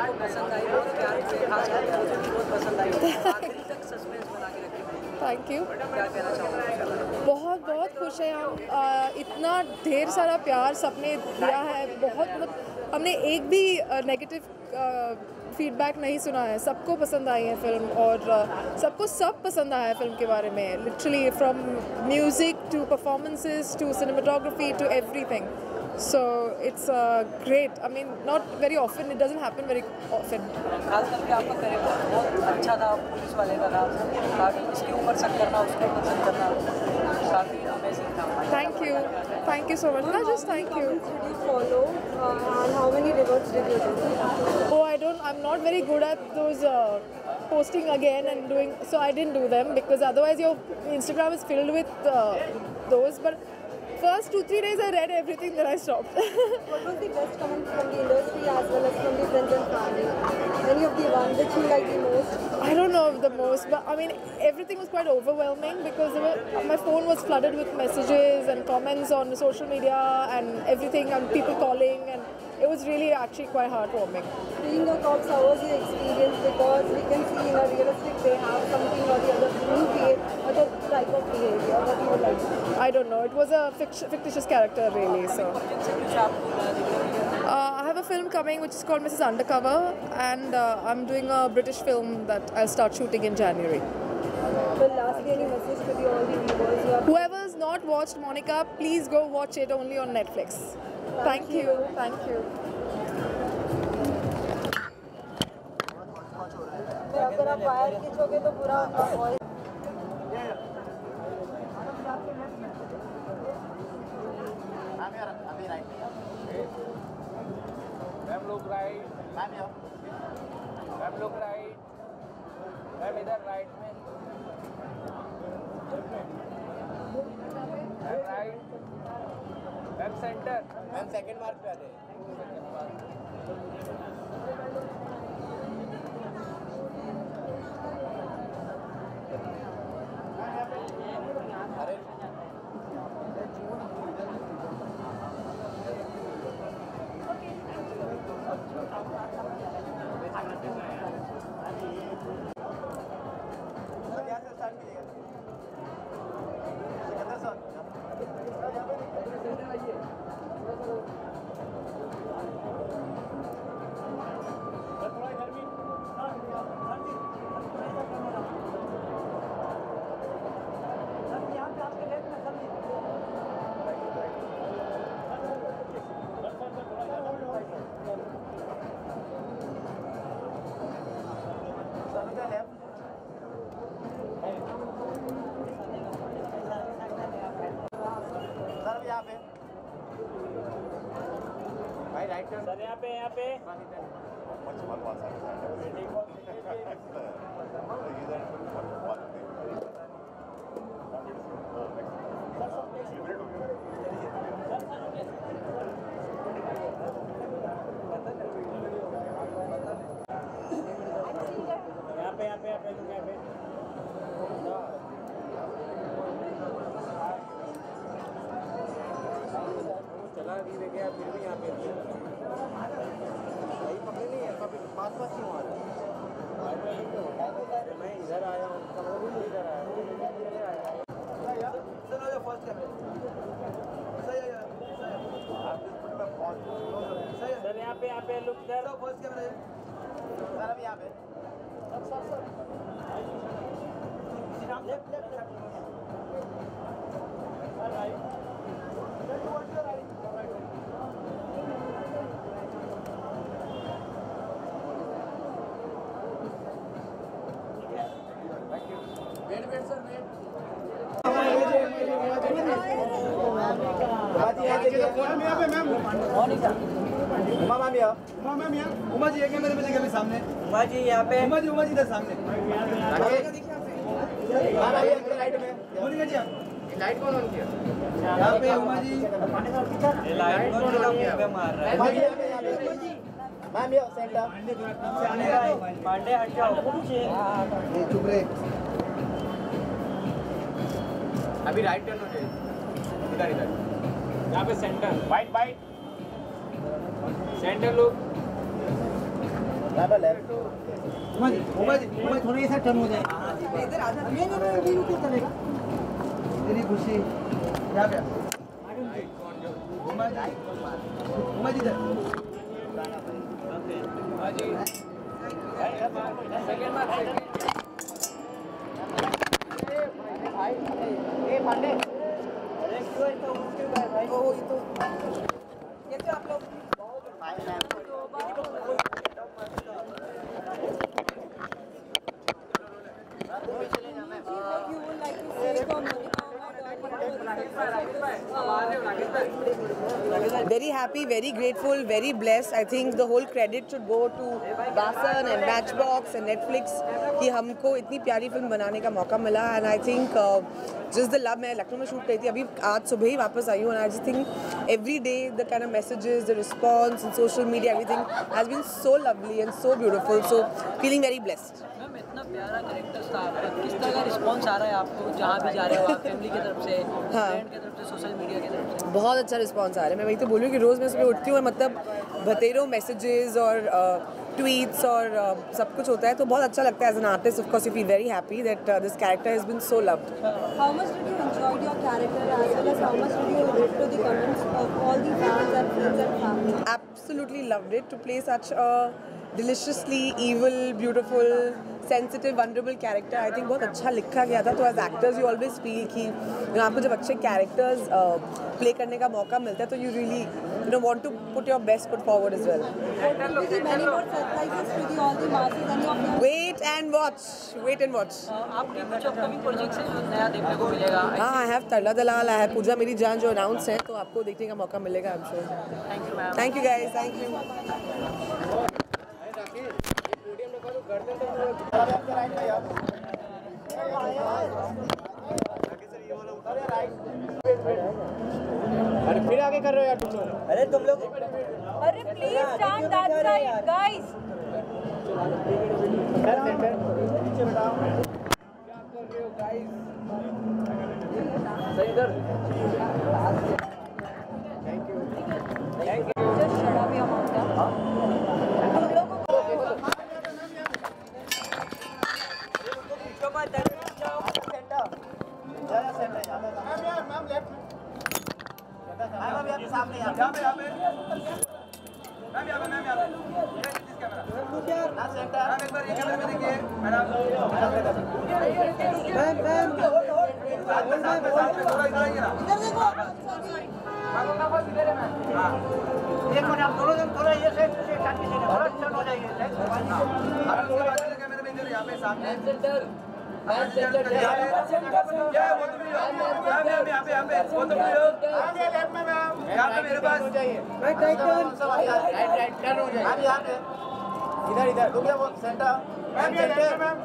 आइए पसंद आई बहुत प्यार से खास करके मुझे भी बहुत पसंद आई आखिरी तक सस्पेंस बना के रखी मैंने थैंक यू क्या कहना चाहूँगा बहुत बहुत खुश हैं हम आ, इतना ढेर सारा प्यार सबने दिया है, बहुत बहुत हमने एक भी नेगेटिव फीडबैक नहीं सुना है। सबको पसंद आई है फ़िल्म और सबको सब पसंद आया है फ़िल्म के बारे में। Literally from music to performances to cinematography to everything So it's great I mean not very often it doesn't happen very often खास करके आपका करेक्टर बहुत अच्छा था पुलिस वाले का था काफ़ी इसके ऊपर शक करना उसके ऊपर शक करना काफ़ी अमेजिंग था thank you thank you so much ना just thank you did you follow uh, and how many reverts did you do? Oh, I don't. I'm not very good at those uh, posting again and doing. So I didn't do them because otherwise your Instagram is filled with uh, those. But first two three days I read everything, then I stopped. What was the best comment from the industry as well as from the friends and family? Any of the one which you like the most? I don't know the most, but I mean everything was quite overwhelming because there were, my phone was flooded with messages and comments on social media and everything and people calling and it was really actually quite heartwarming. Being a cop, how was your experience? Because we can see in a realistic they have something or the other new other type of behavior. What you would like? to say? I don't know. It was a fict- fictitious character really. So. जिनसे कुछ आपको देखने मिले Uh, I have a film coming which is called Mrs. Undercover, and uh, I'm doing a British film that I'll start shooting in January. Well, lastly, any message to the all the viewers who have Whoever's not watched Monica, please go watch it only on Netflix. Thank you. Thank you. फिर अगर आप wire खींचोगे तो पूरा ma'am right ma'am ma'am लोग right ma'am इधर right में ma'am right ma'am centre ma'am second mark पे आ जाए यहाँ पे यहाँ पे। यहाँ पे चला भी गया फिर भी यहाँ पे सही पकड़े नहीं है कभी पास पास क्यों आ रहा है मैं इधर आया हूँ इसका मतलब भी इधर आया हूँ सर आ जाओ फ़र्स्ट कैमरे सही है सर पे लुक सर फ़र्स्ट कैमरे सर अभी यहाँ पे लेफ़्ट लेफ़्ट उमा मैम यहाँ मैम यहाँ उमा जी एक कैमरे में देखिए सामने। उमा जी यहाँ पे। उमा जी उमा जी इधर सामने। लाइट में। जी लाइट कौन ऑन किया? यहाँ पे उमा जी। लाइट को थोड़ा मुँह मार रहा है मैम ये सेंटर। पांडे हट जाओ। चुप रहे। अभी राइट टर्न हो जाए। इधर इधर। यहाँ पे सेंटर। वाइट वाइट सेंटर पे लेफ़्ट उमा जी उमा जी उमा जी थोड़ा ऐसा टर्न हो जाए। इधर आ जा नहीं नहीं नहीं रुको चलेगा तेरी खुशी। यहाँ पे उमा जी उमा जी। जी। Second mark second I am very happy, very grateful, very blessed. I think the whole credit should go to Basan and Matchbox and Netflix कि हमको इतनी प्यारी फ़िल्म बनाने का मौका मिला. And I think just the love मैं लखनऊ में शूट करी थी अभी आज सुबह ही वापस आई हूँ. And I just think every day the kind of messages the response social media everything has been so lovely and so beautiful so feeling very blessed प्यारा करेक्टर था आपका किस तरह का रिस्पांस आ रहा है आपको जहाँ भी जा रहे हो आप फैमिली की तरफ़ से हाँ। की तरफ़ से सोशल मीडिया की तरफ़ से? बहुत अच्छा रिस्पॉन्स आ रहा है। मैं वही तो बोलूँ कि रोज़ मैं सुबह उठती हूँ और मतलब बतेरों मैसेजेस और ट्वीट्स और uh, सब कुछ होता है तो बहुत अच्छा लगता है as an artist of course you feel very happy that this character has been so loved How much did you enjoy your character as well as how much did you relate to the comments of all the fans and friends and family? absolutely loved it to play such a deliciously evil, beautiful, sensitive, vulnerable character. I think बहुत अच्छा लिखा गया था तो as actors you always feel कि आपको जब अच्छे कैरेक्टर्स प्ले करने का मौका मिलता है तो you really you know want to put your best foot forward as well What will be the many more surprises to the all the masses and your wait and watch wait and watch आपके कुछ upcoming projects हैं जो नया देखने को मिलेगा हाँ I have Tarla Dalal I have पूजा मेरी जान जो अनाउंस है तो आपको देखने का मौका मिलेगा I am sure thank you ma'am thank you guys thank you अरे फिर आगे कर रहे हो यार तुम लोग अरे तुम लोग Arre, please stand that side, guys. Just shut up, your mouth. तुम मैम यहाँ पे इधर इधर रुक जाओ centre ma'am centre ma'am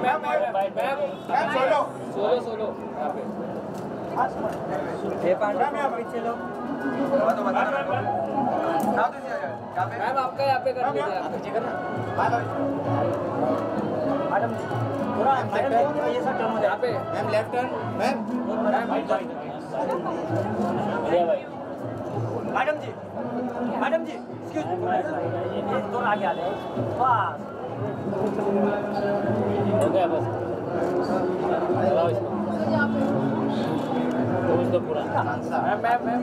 ma'am ma'am ma'am solo solo solo यहाँ पे मैम पीछे लो बताओ बताओ ना तो यहाँ पे मैम आपका यहाँ पे कर दीजिए आप मैडम थोड़ा मैडम ये सब टर्न हो यहाँ पे ma'am left turn ma'am. Madam ji madam ji excuse थोड़ा आगे आ जाए। बस। हो गया बस। तो पूरा। मैम मैम मैम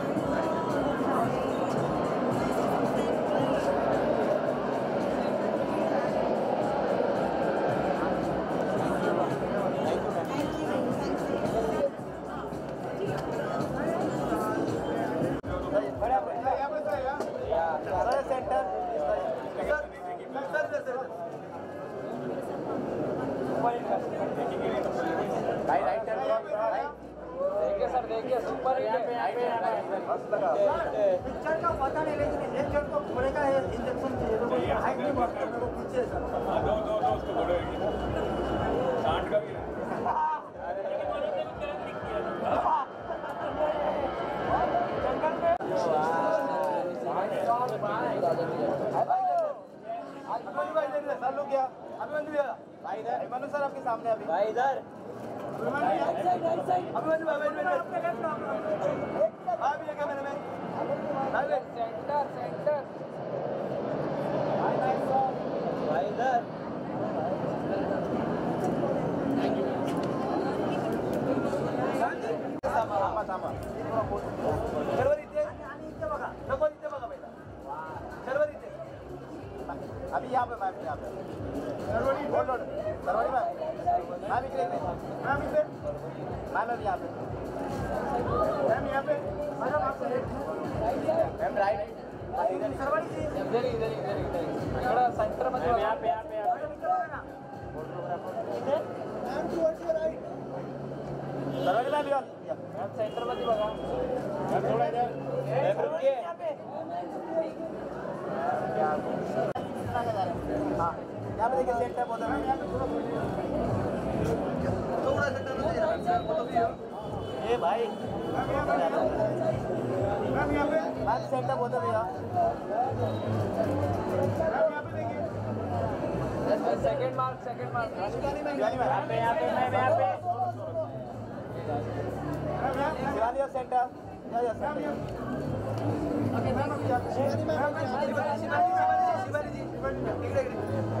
इधर सर आपके सामने अभी। भाई इधर। Centre centre. भाई इधर। थांबा थांबा सर्वर इथे नको इथे बघा पहिला सर्वर इथे अभी यहाँ पे मैम यहाँ पे। होल्ड मैम मैम इकडे मैम इथे मैम अभी यहाँ पे मैम यहाँ पे मैडम आपको मैम राइट सरवड़ी जी इधर इधर इधर इधर थोड़ा सेंटर मध्ये यहाँ पे यहाँ पे यहाँ पे सरवड़ी मैम यहाँ मॅम सेंटर मध्ये बघा मैम थोड़ा इधर मैम रुकिए यहाँ पे बहुत है ये भाई मैम सेंटर बहुत है भैया सेकंड मार्क सेकंड मार्क यहाँ पे यहाँ पे यहाँ पे शिवानी सेंटर या या centre ma'am centre ma'am centre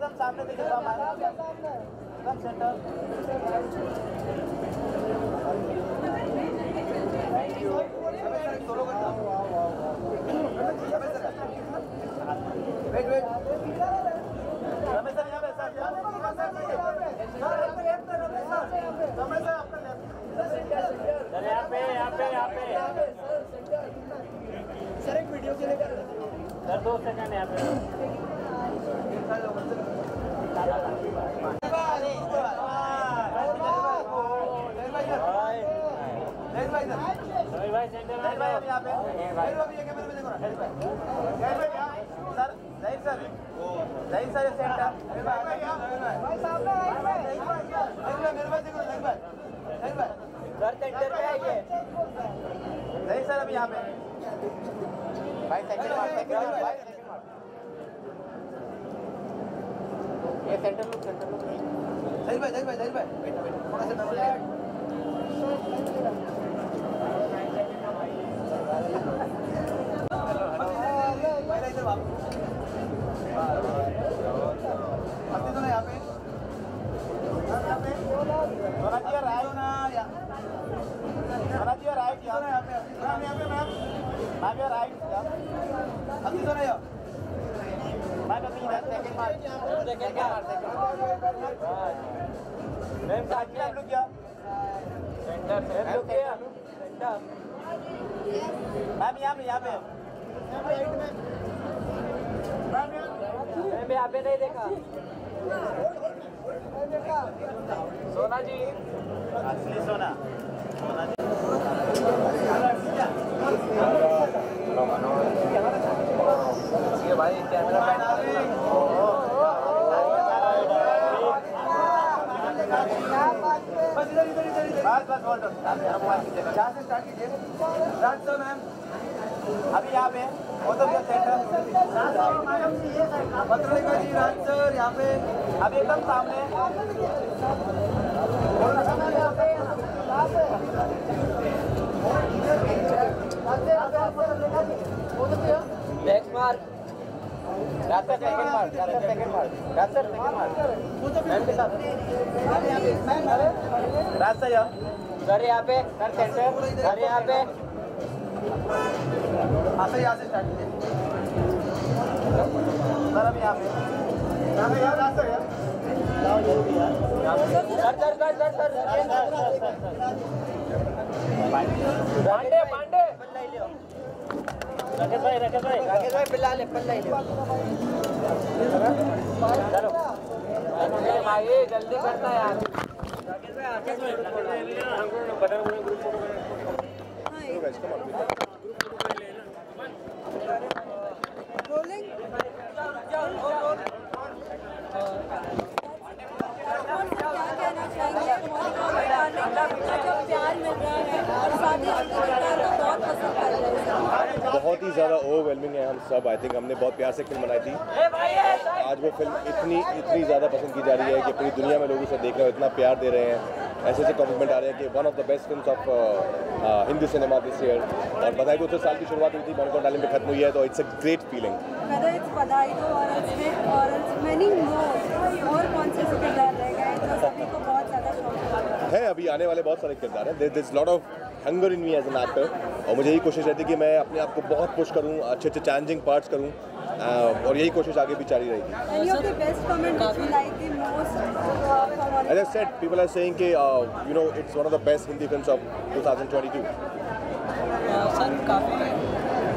एकदम सामने देखिए तो हमारे एकदम सेंटर वेट यहाँ पे भाई सेकंड मार सेकंड मार भाई सेकंड मार ये सेंटर लुक सेंटर लुक सही भाई सही भाई सही भाई थोड़ा सा मैम साथ में आप लोग क्या? सेंटर सेंटर लुक किया? मैम यहाँ पे यहाँ पे। मैं यहाँ पे नहीं देखा। सोना जी। असली सोना। सोना जी। ये भाई कैमरा बस इधर इधर इधर इधर बस बस होल्ड जहाँ से स्टार्ट कीजिए राज सर मैम अभी यहाँ पे वो तो क्या सेंटर पत्रलेखा जी राज सर यहाँ पे अभी एकदम सामने नेक्स्ट मार रास्ता सेकंड मार रास्ता सेकंड मार रास्ता सेकंड मार मैम के साथ। राज सर सर यहाँ पे सर सेंटर सर यहाँ पे। यहाँ से स्टार्ट सर अभी यहाँ पे। यहाँ पे यहाँ राज सर। यहाँ sir sir sir sir. Sir. Pandey Pandey. Rakesh भाई राकेश भाई। राकेश भाई पिल्ला ले पल्ला ले। चलो। भाई जल्दी करना यार. क्या कहना प्यार मिल रहा है और साथ ही आपको लगता है तो बहुत पसंद कर रहे हैं बहुत ही ज़्यादा ओवरवेलमिंग है हम सब। आई थिंक हमने बहुत प्यार से फ़िल्म बनाई थी। आज वो फ़िल्म इतनी इतनी ज़्यादा पसंद की जा रही है कि पूरी दुनिया में लोग उसे देख रहे हैं इतना प्यार दे रहे हैं। ऐसे ऐसे कॉम्प्लीमेंट आ रहे हैं कि one of the best film of Hindi cinema this year और बधाई को तो साल की शुरुआत हुई थी बॉन्कॉन डालिंग में खत्म हुई है तो इट्स अ ग्रेट फीलिंग हैं अभी आने वाले बहुत सारे किरदार हैं। Is lot of hunger in me as an actor और मुझे यही कोशिश रहती है कि मैं अपने आप को बहुत पुश करूँ अच्छे अच्छे चैलेंजिंग पार्ट्स करूँ और यही कोशिश आगे भी जारी रहेगी। As I said, people are saying कि you know it's one of the best Hindi films of 2022. Sir काफ़ी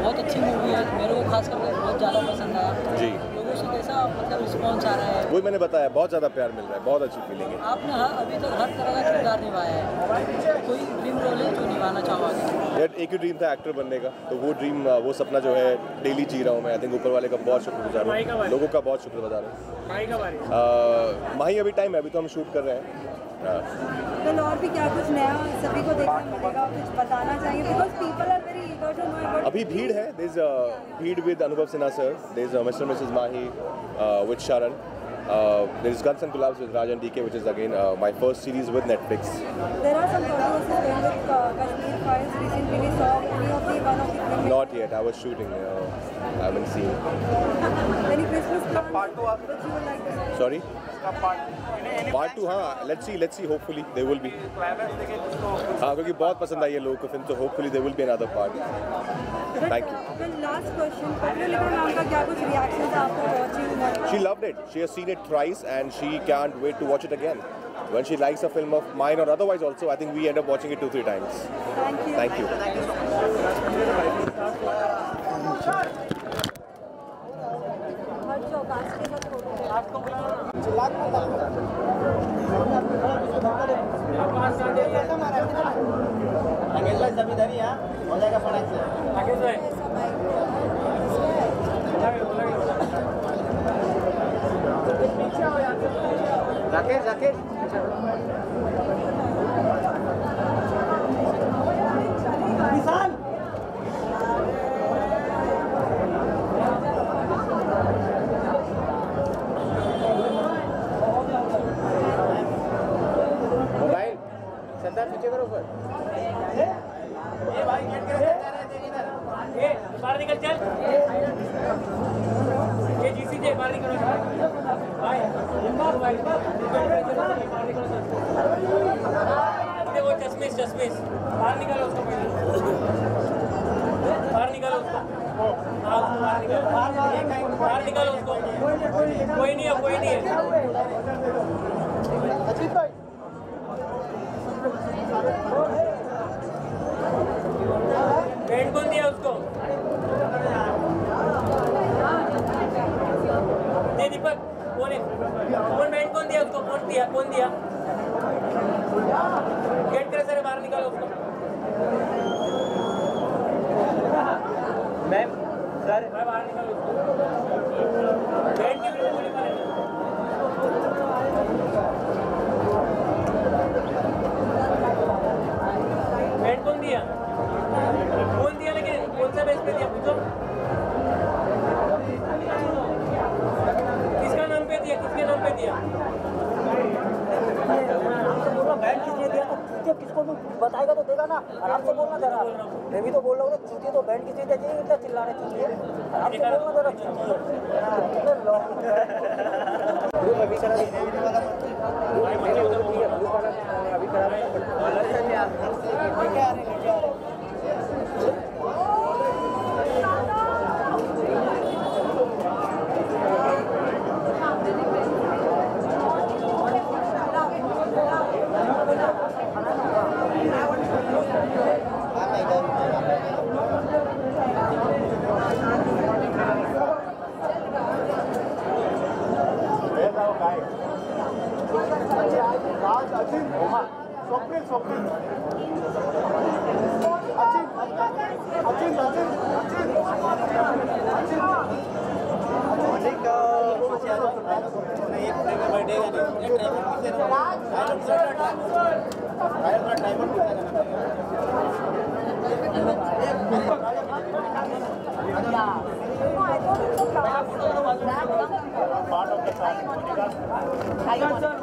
बहुत अच्छी मूवी है। मेरे को खास करके बहुत ज़्यादा पसंद आया जी। से कैसा मतलब रिस्पॉन्स आ रहा है? वही मैंने बताया बहुत ज़्यादा प्यार मिल रहा है बहुत अच्छी फीलिंग है। आपने हर अभी तक हर तरह का किरदार निभाया है। कोई ड्रीम रोल है जो निभाना चाहोगे? यार एक ही ड्रीम था एक्टर बनने का तो वो ड्रीम वो सपना जो है डेली जी रहा हूँ मैं। आई थिंक ऊपर वाले का बहुत शुक्रगुजार हूँ। लोगों का बहुत शुक्रगुजार हूँ। माही अभी टाइम है अभी तो हम शूट कर रहे हैं। हाँ। कल और भी क्या कुछ नया? सभी को देखने मिलेगा कुछ बताना चाहिए बिकॉज़ पीपल आर अभी भीड़ है there Bheed with Anubhav Sinha sir there Mister Mrs Mahi with Sharan there guns and Gulaabs with Rajan D K is again my first series with Netflix Not yet. I was shooting. Uh, I haven't seen. Any Christmas plans? Part two. Sorry. Part two. Two, हाँ. Let's see. Let's see. Hopefully, there will be. हाँ, क्योंकि बहुत पसंद आई है लोगों को film तो hopefully there will be another part. But, Thank you. uh, Well, last question. Patricia नाम का क्या कुछ reactions after watching? She loved it. She has seen it thrice and she can't wait to watch it again. When she likes a film of mine or otherwise also, I think we end up watching it two, three times. Thank you. Thank you. हट जाओ cast के साथ photo Rakesh भाई सब इधर ही हैं हो जाएगा फटाक से राकेश राकेश विशाल निकल चल ये जीसी जे बाहर निकलो भाई बाहर भाई बाहर निकलो ये वो चश्मिश चश्मिश बाहर निकालो पहले बाहर निकालो बाहर निकालो कोई नहीं है कोई नहीं है पेंट कौन दिया उसको दे दीपक कौन है कौन पेंट कौन दिया उसको कौन दिया। गेट करे सर बाहर निकालो उसको। मैम सर बाहर निकालो उसको। की कौन दिया? कौन दिया लेकिन कौन सा बेस पे दिया पूछो। किसका नाम पे दिया? किसके नाम पे दिया बैंड किसने तो किसको भी बताएगा तो देगा ना। आराम से बोलना जरा। मैं भी तो बोल रहा हूँ चूती तो बैंड किसने दिया जी इतना चिल्ला रहे चूती आराम से बोलना जरा। Swapnil Swapnil Achin action action action Achin Part of the time, Monica.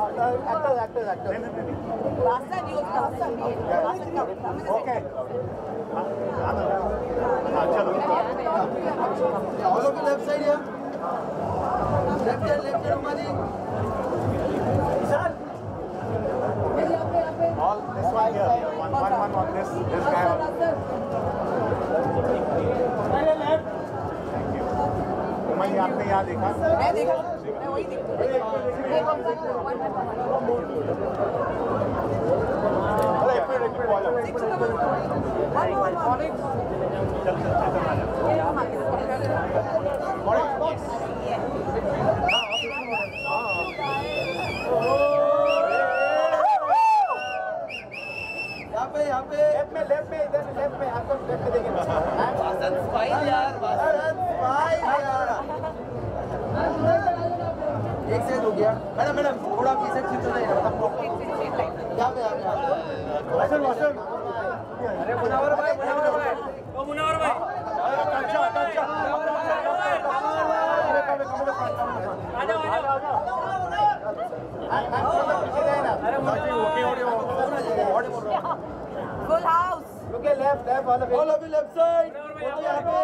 actor, actor, actor. Last time you were Last time. Okay. Uma आपने यहाँ देखा। मैं देखा। मैं वही। यहाँ पे यहाँ पे। में लेफ़्ट में इधर लेफ़्ट में। आपको लेफ़्ट में देखेंगे। फाइन यार फाइन यार एक सेट हो गया। मैडम मैडम थोड़ा पीछे खींच दो यहाँ पे यहाँ पे वासन वासन अरे मुनावर भाई मुनावर भाई। ओ मुनावर भाई। अच्छा अच्छा आ जाओ आ जाओ full house okay left left all of all of left side यहाँ पे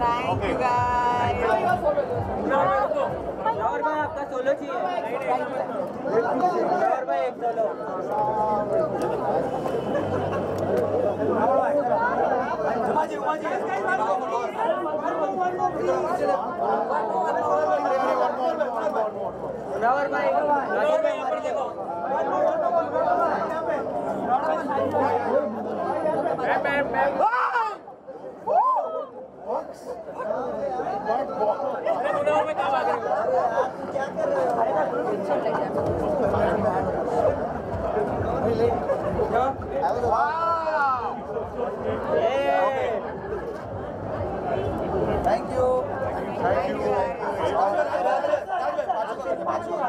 थैंक यू गाइस और भाई आपका सोलो चाहिए। और भाई एक सोलो उमा जी उमा जी मुनावर भाई राजू भाई हमारी देखो अरे मुनावर में क्या बात है thank you thank you Radhika ji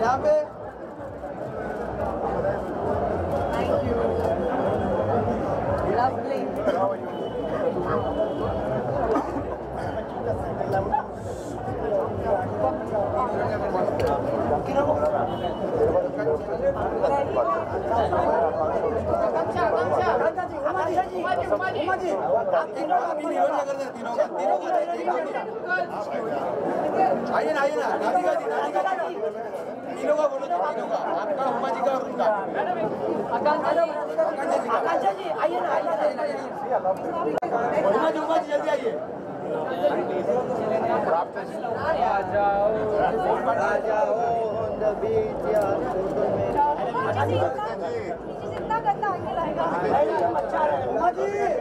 यहाँ पे। आइए ना आइए ना राधिका जी राधिका जी। तीनों का बोलो तो तीनों का आपका उमा जी का और उनका आकांक्षा जी आइए ना उमा जी उमा जी जल्दी आइए जितना गंदा आगे लाएगा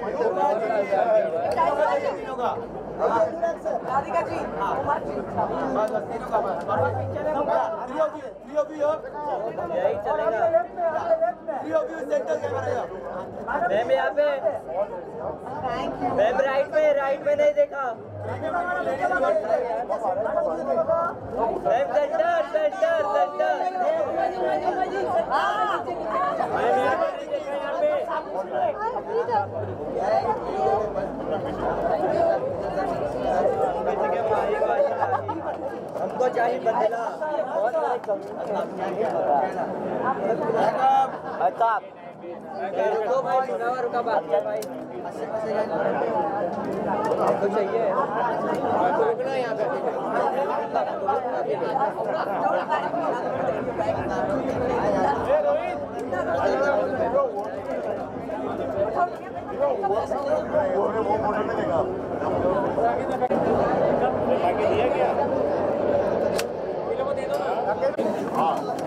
तीनों का राधिका जी बस बस तीनों का बस और three of you three of you यही चलेगा three of you centre camera ma'am यहाँ पे मैम राइट पे राइट पे नहीं देखा ma'am centre centre centre ma'am यहाँ पे यहाँ पे हमको चाहिए बदला बहुत अच्छा रुको भाई मुनावर का बात कर भाई तो चाहिए रुकना यहाँ पे वो मोटर में देखा 아. 네.